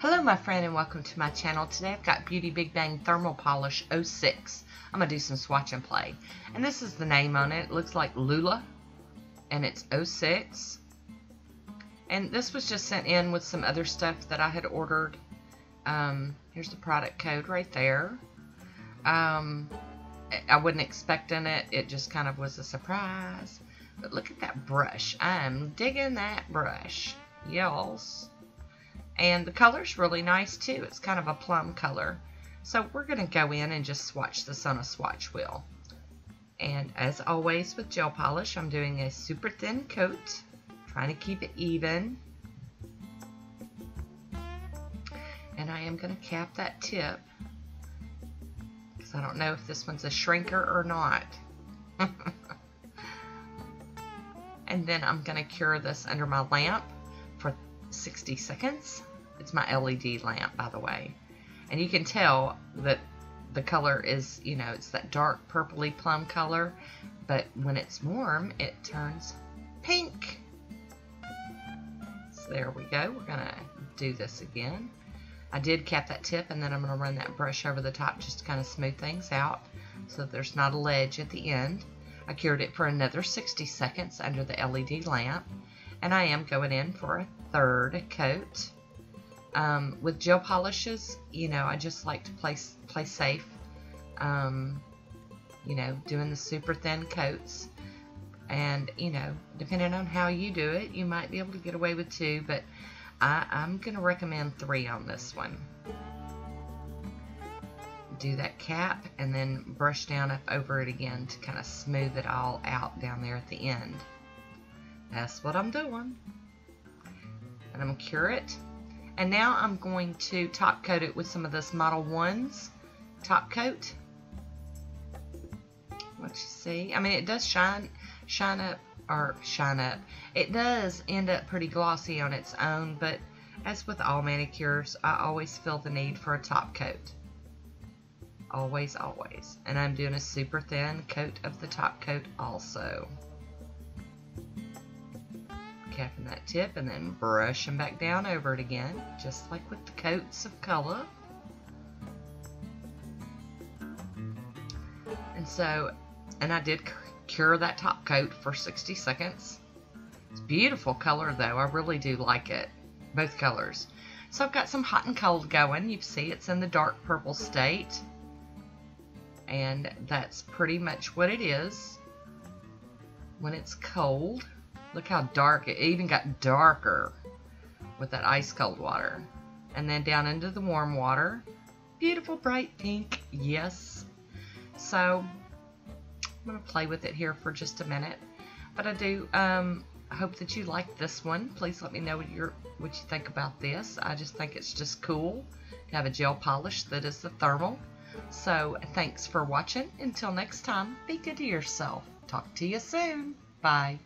Hello my friend and welcome to my channel. Today I've got Beauty Big Bang Thermal Polish 06. I'm going to do some swatch and play. And this is the name on it. It looks like LULAA and it's 06. And this was just sent in with some other stuff that I had ordered. Um, here's the product code right there. Um, I wasn't expecting it. It just kind of was a surprise. But look at that brush. I'm digging that brush. Y'alls. And the color's really nice too. It's kind of a plum color. So we're going to go in and just swatch this on a swatch wheel. And as always with gel polish, I'm doing a super thin coat. Trying to keep it even. And I am going to cap that tip. Because I don't know if this one's a shrinker or not. and then I'm going to cure this under my lamp for 60 seconds. It's my LED lamp, by the way. And you can tell that the color is, you know, it's that dark purpley plum color. But when it's warm, it turns pink. So there we go. We're going to do this again. I did cap that tip and then I'm going to run that brush over the top just to kind of smooth things out so there's not a ledge at the end. I cured it for another 60 seconds under the LED lamp and I am going in for a third coat. Um, with gel polishes, you know, I just like to play, play safe. Um, you know, doing the super thin coats. And, you know, depending on how you do it, you might be able to get away with two, but I, I'm going to recommend three on this one. Do that cap and then brush down up over it again to kind of smooth it all out down there at the end. That's what I'm doing. And I'm going to cure it. And now I'm going to top coat it with some of this Modelones top coat. What you see? I mean, it does shine, shine up, or shine up. It does end up pretty glossy on its own, but as with all manicures, I always feel the need for a top coat. Always, always. And I'm doing a super thin coat of the top coat also capping that tip and then brushing back down over it again, just like with the coats of color. And so, and I did cure that top coat for 60 seconds. It's beautiful color though, I really do like it, both colors. So I've got some hot and cold going. You see it's in the dark purple state. And that's pretty much what it is when it's cold. Look how dark, it even got darker with that ice cold water. And then down into the warm water. Beautiful bright pink, yes. So, I'm to play with it here for just a minute. But I do um, hope that you like this one. Please let me know what, you what you think about this. I just think it's just cool to have a gel polish that is the thermal. So, thanks for watching. Until next time, be good to yourself. Talk to you soon. Bye.